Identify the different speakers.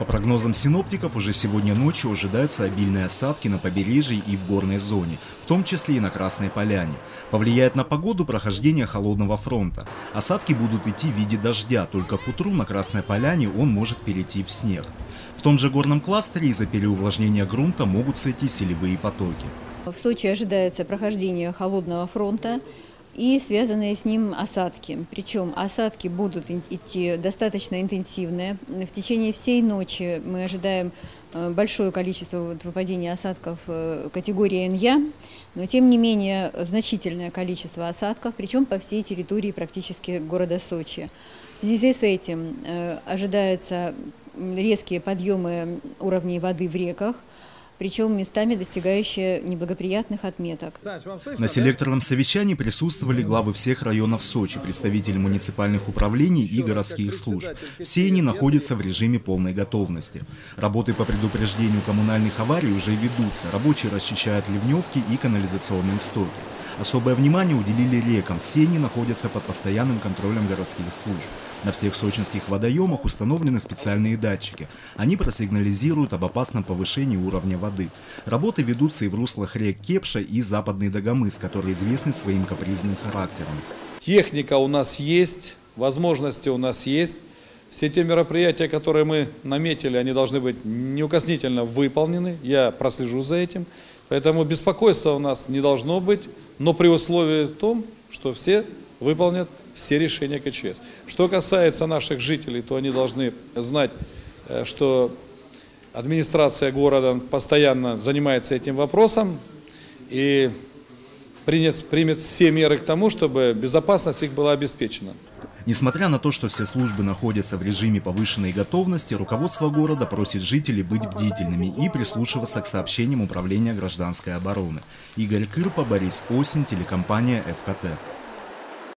Speaker 1: По прогнозам синоптиков, уже сегодня ночью ожидаются обильные осадки на побережье и в горной зоне, в том числе и на Красной Поляне. Повлияет на погоду прохождение холодного фронта. Осадки будут идти в виде дождя, только к утру на Красной Поляне он может перейти в снег. В том же горном кластере из-за переувлажнения грунта могут сойти селевые потоки.
Speaker 2: В Сочи ожидается прохождение холодного фронта и связанные с ним осадки. Причем осадки будут идти достаточно интенсивные. В течение всей ночи мы ожидаем э, большое количество выпадения осадков э, категории НЯ, но тем не менее значительное количество осадков, причем по всей территории практически города Сочи. В связи с этим э, ожидаются резкие подъемы уровней воды в реках, причем местами достигающие неблагоприятных отметок.
Speaker 1: На селекторном совещании присутствовали главы всех районов Сочи, представители муниципальных управлений и городских служб. Все они находятся в режиме полной готовности. Работы по предупреждению коммунальных аварий уже ведутся. Рабочие расчищают ливневки и канализационные стоки. Особое внимание уделили рекам. Все они находятся под постоянным контролем городских служб. На всех сочинских водоемах установлены специальные датчики. Они просигнализируют об опасном повышении уровня воды. Работы ведутся и в руслах рек Кепша и Западный Дагомыс, которые известны своим капризным характером.
Speaker 3: Техника у нас есть, возможности у нас есть. Все те мероприятия, которые мы наметили, они должны быть неукоснительно выполнены. Я прослежу за этим. Поэтому беспокойства у нас не должно быть но при условии том, что все выполнят все решения КЧС. Что касается наших жителей, то они должны знать, э, что администрация города постоянно занимается этим вопросом и принят, примет все меры к тому, чтобы безопасность их была обеспечена.
Speaker 1: Несмотря на то, что все службы находятся в режиме повышенной готовности, руководство города просит жителей быть бдительными и прислушиваться к сообщениям Управления гражданской обороны. Игорь Кырпа, Борис Осень, телекомпания ФКТ.